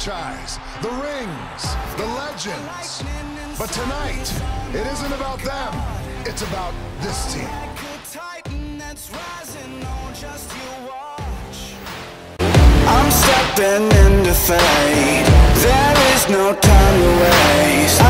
franchise, the rings, the legends. But tonight, it isn't about them. It's about this team. I'm stepping into fate There is no time to waste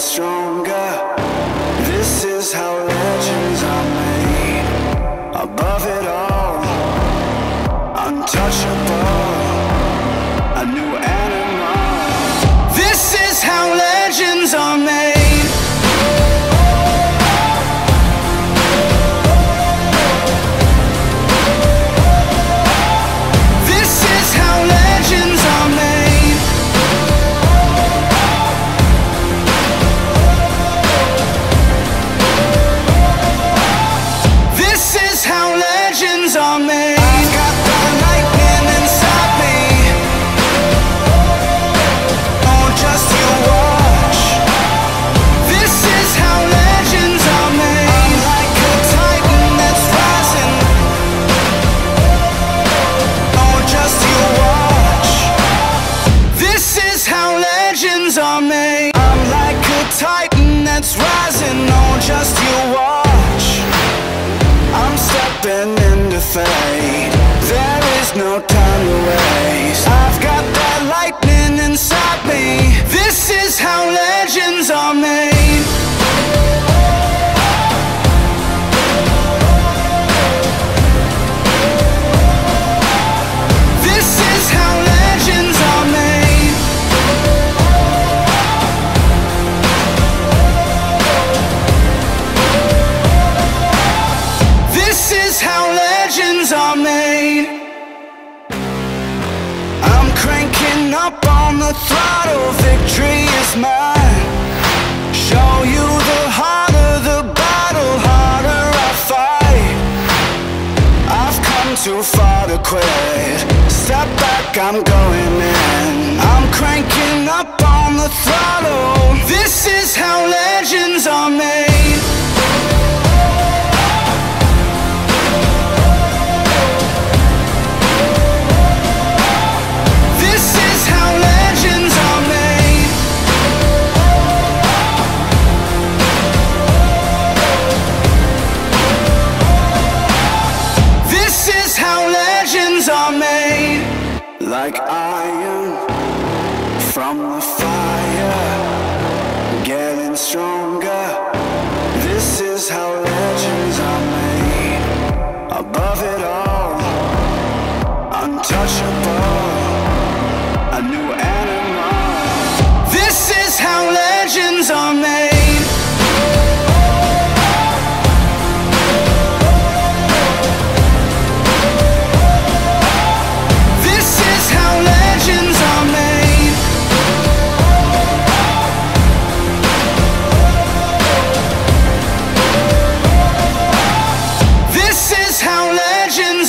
Getting are made. I'm like a titan that's rising. Oh, just you watch. I'm stepping into fate. There is no time to waste. I've got that lightning inside me. This is how quit. Step back, I'm going in. I'm cranking up on the throttle. This is how legends are made. Like iron from the fire, getting stronger.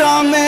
on me